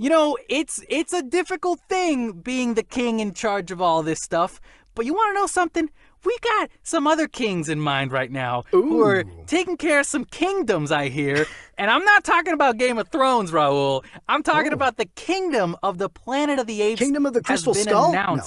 You know, it's it's a difficult thing being the king in charge of all this stuff. But you want to know something? We got some other kings in mind right now who are taking care of some kingdoms, I hear. and I'm not talking about Game of Thrones, Raul. I'm talking Oh. about the kingdom of the Planet of the Apes. Kingdom of the has Crystal been Skull? No.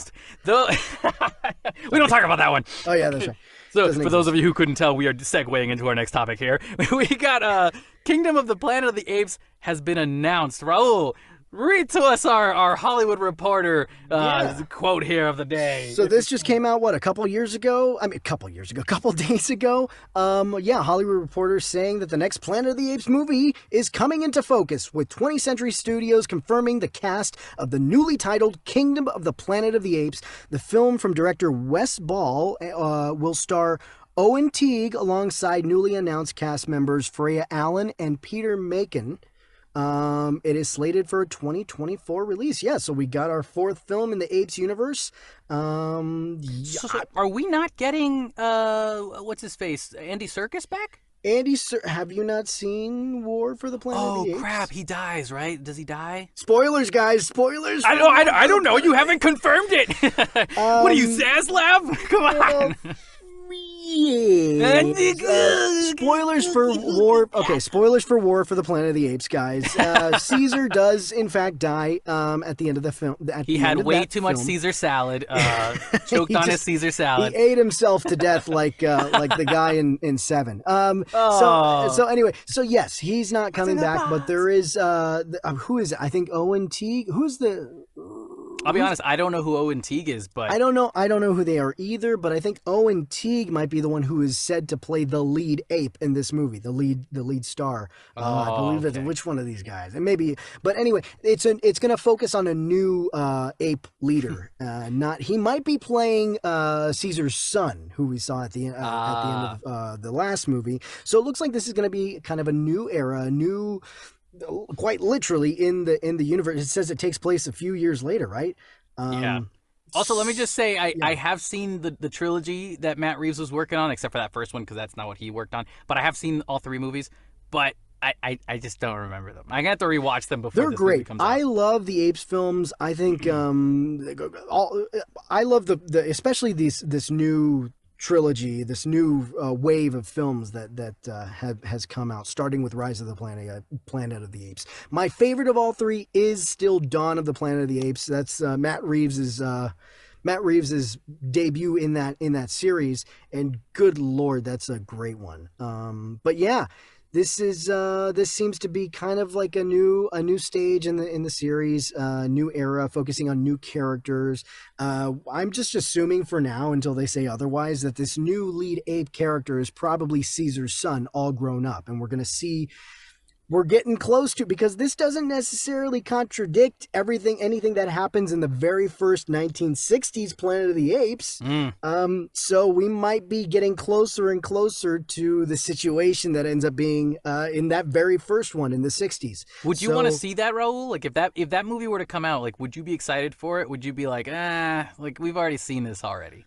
The- we don't talk about that one. Oh yeah, that's right. So, Doesn't for those of you who couldn't tell, we are segueing into our next topic here. We got uh, Kingdom of the Planet of the Apes has been announced. Raul, read to us our, our Hollywood Reporter uh, Yeah. quote here of the day. So this just came out what a couple years ago. I mean, a couple years ago, a couple days ago. Um, yeah, Hollywood Reporter saying that the next Planet of the Apes movie is coming into focus, with 20th Century Studios confirming the cast of the newly titled Kingdom of the Planet of the Apes. The film from director Wes Ball uh, will star. Owen Teague alongside newly announced cast members Freya Allan and Peter Macon. Um, it is slated for a 2024 release. Yeah, so we got our fourth film in the Apes universe. Um, So- so are we not getting uh, what's his face, Andy Serkis back? Andy, sir, have you not seen War for the Planet of Oh the Apes? crap, he dies, right? Does he die? Spoilers, guys! Spoilers. I don't, I don't, I don't know. You haven't confirmed it. what are you, Um, Zaslav? Come on. Yes. Uh, spoilers for War. Okay, spoilers for War for the Planet of the Apes, guys. Uh, Caesar does in fact die um, at the end of the film. At He the had way too much film. Caesar salad. Uh, choked on his Caesar salad. He ate himself to death like uh, like the guy in, in Seven. Um, Oh. So so anyway, so yes, he's not coming back, but there is uh, the, uh, who is it? I think Owen Teague. Who's the? I'll be honest, I don't know who Owen Teague is, but I don't know. I don't know who they are either. But I think Owen Teague might be the one who is said to play the lead ape in this movie, the lead the lead star. Uh, I Oh, believe it's okay. which one of these guys, and maybe. But anyway, it's an it's going to focus on a new uh, ape leader. uh, not he might be playing uh, Caesar's son, who we saw at the uh, at the end of uh, the last movie. So it looks like this is going to be kind of a new era, a new. Quite literally in the in the universe, it says it takes place a few years later, right? Um, Yeah. Also, let me just say, I, Yeah. I have seen the, the trilogy that Matt Reeves was working on, except for that first one, because that's not what he worked on. But I have seen all three movies, but I, I, I just don't remember them. I have to rewatch them before They're great. comes out. I love the Apes films. I think um, all, I love the, the especially these this new trilogy, this new uh, wave of films that that uh, have has come out, starting with Rise of the Planet uh, Planet of the Apes. My favorite of all three is still Dawn of the Planet of the Apes. That's uh, Matt Reeves's. Uh, Matt Reeves's debut in that in that series, and good lord, that's a great one. Um, but yeah, this is uh, this seems to be kind of like a new a new stage in the in the series, uh, new era, focusing on new characters. Uh, I'm just assuming for now, until they say otherwise, that this new lead ape character is probably Caesar's son, all grown up, and we're gonna see. We're getting close to because this doesn't necessarily contradict everything, anything that happens in the very first 1960s Planet of the Apes. Mm. Um, so we might be getting closer and closer to the situation that ends up being uh, in that very first one in the 60s. Would you want to see that, Raul? Like, if that if that movie were to come out, like, would you be excited for it? Would you be like, ah, like we've already seen this already?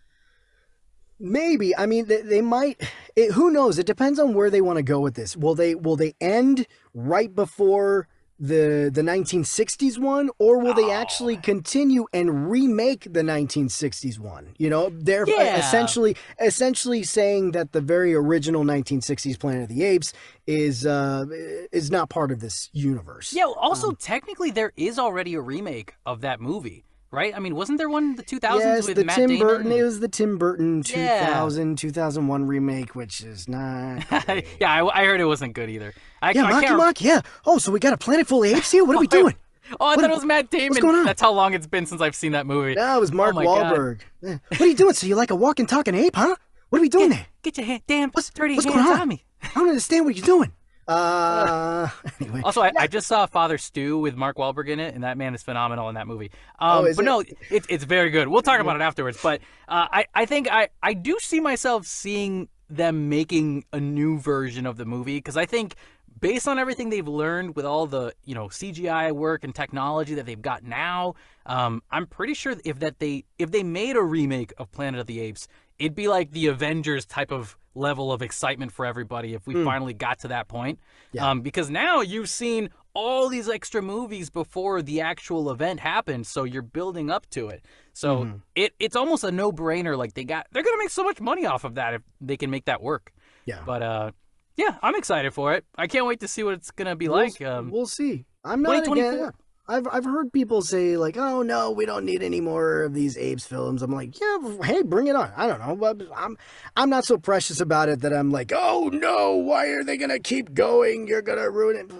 Maybe. I mean, they, they might. It, who knows? It depends on where they want to go with this. Will they will they end right before the the 1960s one, or will they actually continue and remake the 1960s one? You know, they're Yeah. essentially essentially saying that the very original 1960s Planet of the Apes is uh is not part of this universe. Yeah. Also, Um, technically, there is already a remake of that movie, right? I mean, wasn't there one in the 2000s Yes, with the Matt Tim Damon? Burton. It was the Tim Burton Yeah. 2000 2001 remake, which is not. yeah, I, I heard it wasn't good either. I, Yeah, I Mocky can't. Mock, yeah. Oh, so we got a planet full of apes here? What are we oh, doing? Oh, I What- thought it was Matt Damon. going on? That's how long it's been since I've seen that movie. No, it was Mark Oh. Wahlberg. What are you doing? So you like a walking, talking ape, huh? What are we doing there? Get your hand, damn What's- dirty what's hands going on? on me. I don't understand what you're doing. Uh, anyway. Also, I, I just saw Father Stu with Mark Wahlberg in it, and that man is phenomenal in that movie. Um, Oh, is but it? no, it's it's very good. We'll talk about it afterwards. But uh, I I think I I do see myself seeing them making a new version of the movie because I think based on everything they've learned with all the you know CGI work and technology that they've got now, um, I'm pretty sure if that they if they made a remake of Planet of the Apes, it'd be like the Avengers type of level of excitement for everybody if we finally got to that point. Hmm. Yeah. Um, because now you've seen all these extra movies before the actual event happens, so you're building up to it. So Mhm. it it's almost a no brainer. Like they got they're gonna make so much money off of that if they can make that work. Yeah. But uh, yeah, I'm excited for it. I can't wait to see what it's gonna be We'll- like. Um, we'll see. I'm not 2024. I've I've heard people say like, "Oh no, we don't need any more of these apes films." I'm like, "Yeah, hey, bring it on." I don't know, but I'm I'm not so precious about it that I'm like, "Oh no, why are they gonna keep going? You're gonna ruin it."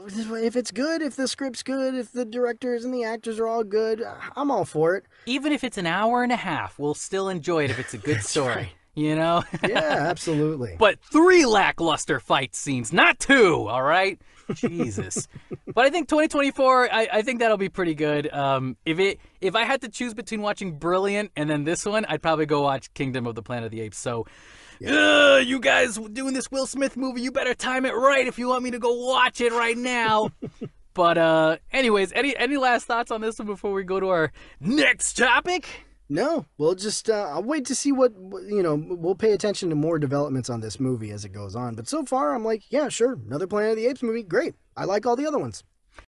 If it's good, if the script's good, if the directors and the actors are all good, I'm all for it. even if it's an hour and a half, we'll still enjoy it if it's a good story. right. You know. Yeah, absolutely. but three lackluster fight scenes, not two. All right, Jesus. but I think 2024, I, I think that'll be pretty good. Um, if it if I had to choose between watching Brilliant and then this one, I'd probably go watch Kingdom of the Planet of the Apes. So. "Ugh, you guys doing this Will Smith movie, you better time it right if you want me to go watch it right now. but uh anyways, any any last thoughts on this one before we go to our next topic? No, we'll just uh, I'll wait to see what you know. We'll pay attention to more developments on this movie as it goes on. But so far, I'm like, yeah, sure, another Planet of the Apes movie, great. I like all the other ones.